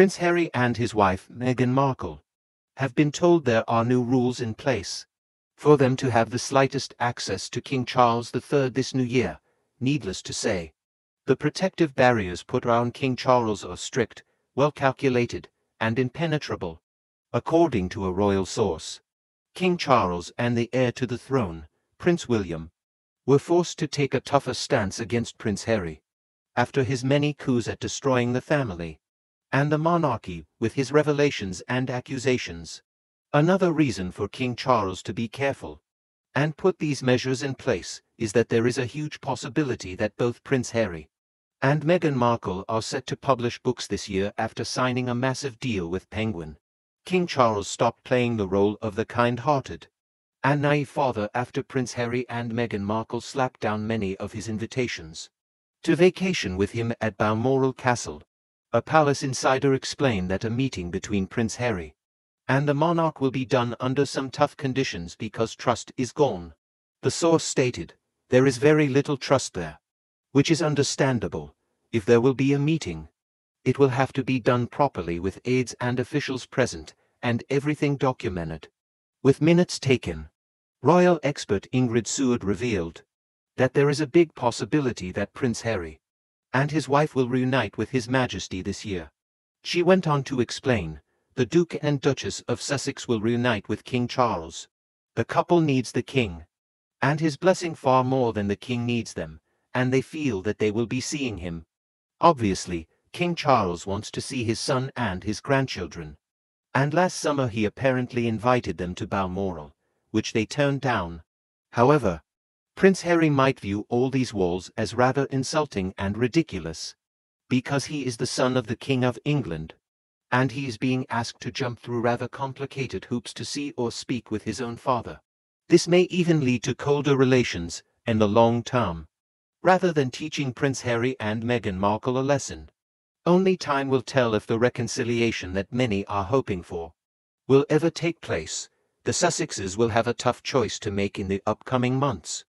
Prince Harry and his wife, Meghan Markle, have been told there are new rules in place for them to have the slightest access to King Charles III this new year, needless to say. The protective barriers put around King Charles are strict, well calculated, and impenetrable. According to a royal source, King Charles and the heir to the throne, Prince William, were forced to take a tougher stance against Prince Harry, after his many coups at destroying the family, and the monarchy with his revelations and accusations. Another reason for King Charles to be careful and put these measures in place is that there is a huge possibility that both Prince Harry and Meghan Markle are set to publish books this year after signing a massive deal with Penguin. King Charles stopped playing the role of the kind-hearted and naive father after Prince Harry and Meghan Markle slapped down many of his invitations to vacation with him at Balmoral Castle. A palace insider explained that a meeting between Prince Harry and the monarch will be done under some tough conditions because trust is gone. The source stated, there is very little trust there. Which is understandable. If there will be a meeting, it will have to be done properly with aides and officials present, and everything documented. With minutes taken, royal expert Ingrid Seward revealed that there is a big possibility that Prince Harry and his wife will reunite with His Majesty this year. She went on to explain, the Duke and Duchess of Sussex will reunite with King Charles. The couple needs the king and his blessing far more than the king needs them, and they feel that they will be seeing him. Obviously, King Charles wants to see his son and his grandchildren. And last summer he apparently invited them to Balmoral, which they turned down. However, Prince Harry might view all these walls as rather insulting and ridiculous, because he is the son of the King of England and he is being asked to jump through rather complicated hoops to see or speak with his own father. This may even lead to colder relations in the long term, rather than teaching Prince Harry and Meghan Markle a lesson. Only time will tell if the reconciliation that many are hoping for will ever take place. The Sussexes will have a tough choice to make in the upcoming months.